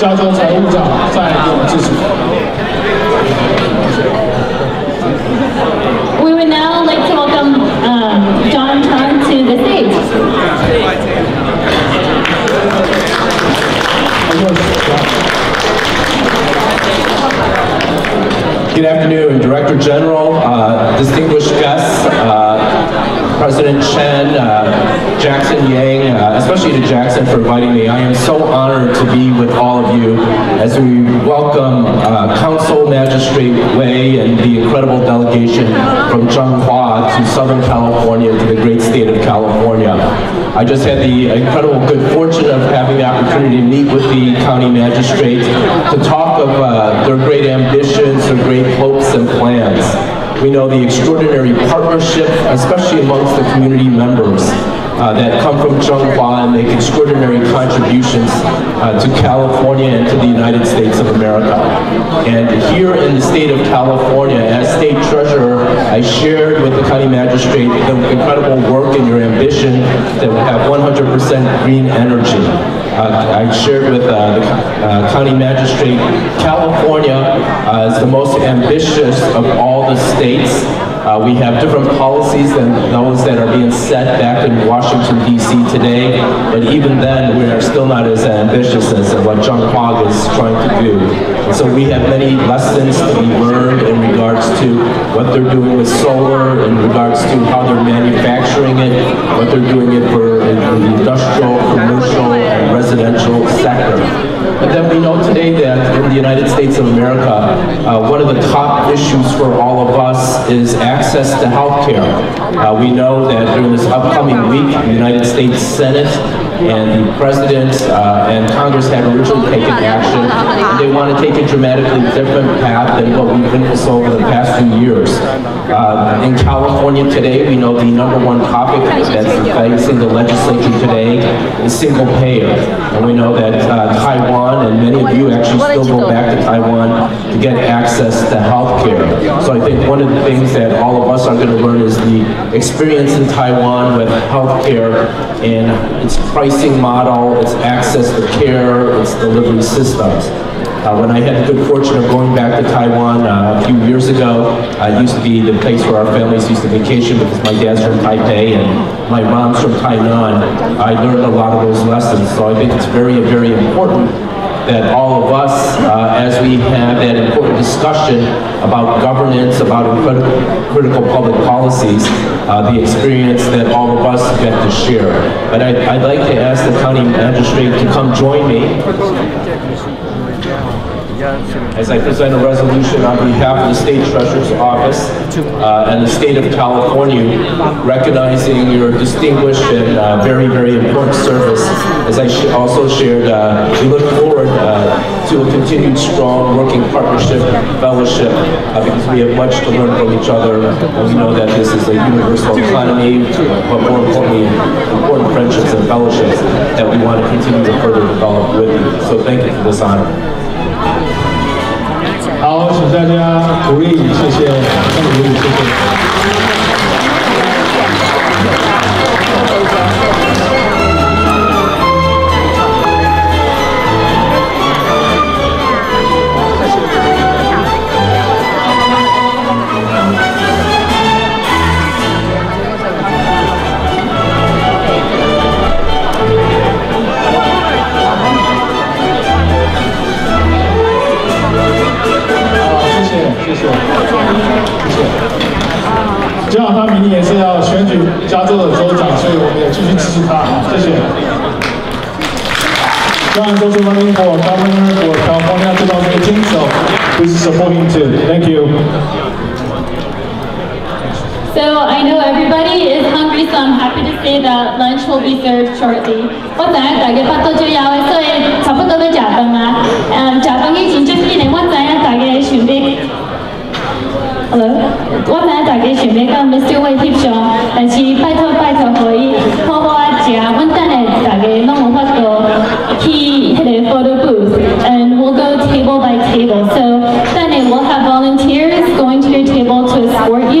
加州财务长再给我们致辞。We would now like to welcome um, John Chiang to the stage. Good afternoon, Director General, uh, distinguished guests. Uh, President Chen, uh, Jackson Yang, uh, especially to Jackson for inviting me. I am so honored to be with all of you as we welcome uh, Council Magistrate Wei and the incredible delegation from Changhua to Southern California to the great state of California. I just had the incredible good fortune of having the opportunity to meet with the county magistrate to talk of uh, their great ambitions, their great hopes and plans. We know the extraordinary partnership, especially amongst the community members uh, that come from Changhua and make extraordinary contributions uh, to California and to the United States of America. And here in the state of California, as state treasurer, I shared with the county magistrate the incredible work and your ambition that we have 100% green energy. Uh, I shared with uh, the uh, county magistrate, California uh, is the most ambitious of all states. Uh, we have different policies than those that are being set back in Washington, D.C. today, but even then, we are still not as ambitious as what Changhua is trying to do. So we have many lessons to be learned in regards to what they're doing with solar, in regards to how they're manufacturing it, what they're doing it for in the industrial, commercial, and residential sector. But then we know today that in the United States of America, uh, one of the top issues for all of us is access to health care. Uh, we know that during this upcoming week, the United States Senate and the President uh, and Congress have originally taken action, they want to take a dramatically different path than what we've witnessed over the past few years. Uh, in California today, we know the number one topic that's facing the legislature today is single payer. And we know that uh, Taiwan, and many of you actually still go back to Taiwan get access to health care. So I think one of the things that all of us are going to learn is the experience in Taiwan with health care and its pricing model, its access to care, its delivery systems. Uh, when I had the good fortune of going back to Taiwan uh, a few years ago, uh, it used to be the place where our families used to vacation because my dad's from Taipei and my mom's from Tainan. I learned a lot of those lessons, so I think it's very, very important that all of us, uh, as we have that important discussion about governance, about critical, critical public policies, uh, the experience that all of us get to share. But I'd, I'd like to ask the county magistrate to come join me as I present a resolution on behalf of the state treasurer's office uh, and the state of California, recognizing your distinguished and uh, very, very important service. As I sh also shared, uh, we look forward uh, to a continued strong working partnership, fellowship, uh, because we have much to learn from each other. And we know that this is a universal economy, but more importantly, important friendships and fellowships that we want to continue to further develop with you. So thank you for this honor. 好，请大家鼓励，谢谢，鼓励，谢谢。他明年也是要选举加州的州长，所以我们也继续支持他。谢谢。John is also running for governor for California 2018, so please support him too. Thank you. So I know everybody is hungry, so I'm happy to say that lunch will be served shortly. 我知影大家巴肚就枵的，所以差不多要食饭啊。 for